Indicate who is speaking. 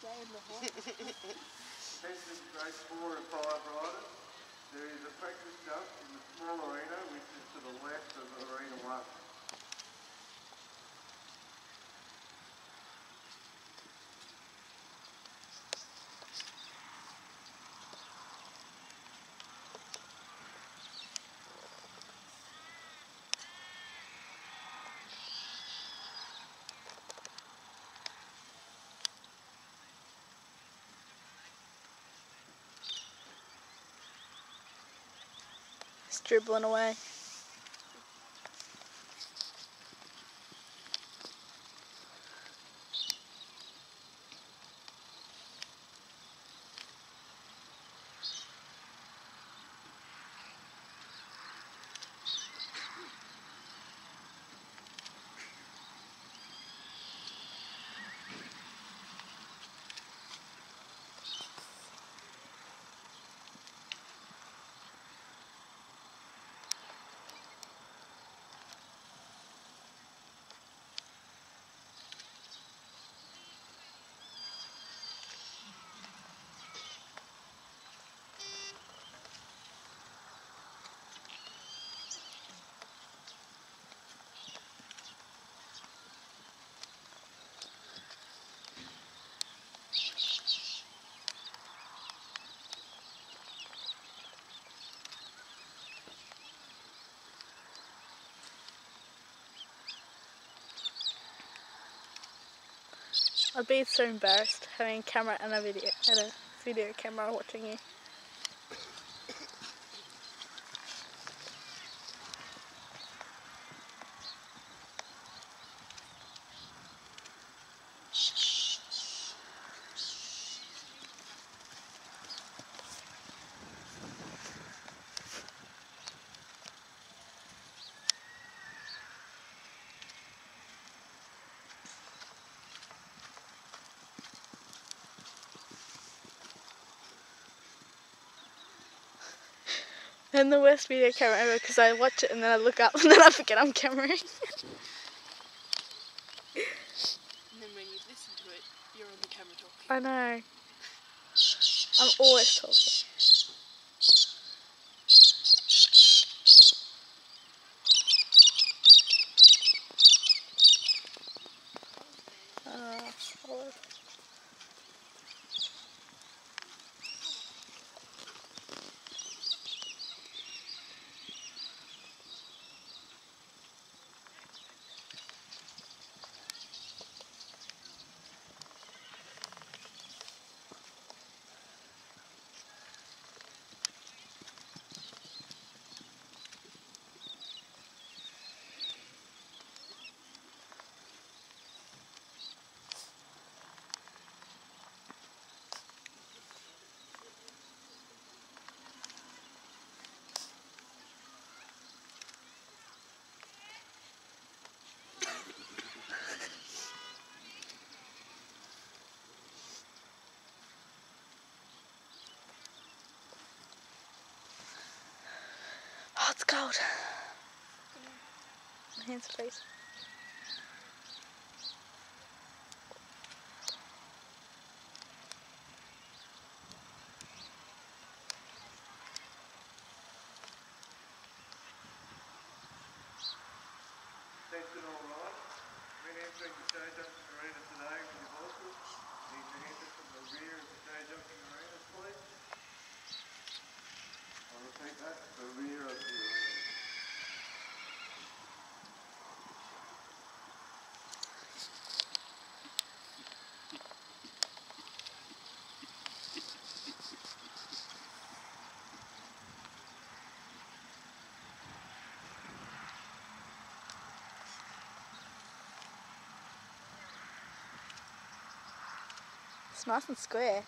Speaker 1: day in the hall.
Speaker 2: Testing grade four and five riders. There is a practice jump in the small arena, which is to the left of arena one.
Speaker 3: Dribbling away. I'd be so embarrassed having a camera and a video and a video camera watching you. And the worst video camera ever because I watch it and then I look up and then I forget I'm cameraing.
Speaker 1: And then when you listen to it, you're on the camera talking.
Speaker 3: I know. I'm always talking. Cold. My hands please.
Speaker 2: Attention all riders. When entering the show jumping arena today with your horses, need to enter from the rear of the show jumping arena, please. I'll repeat that, the rear of the arena.
Speaker 3: It's nice and square.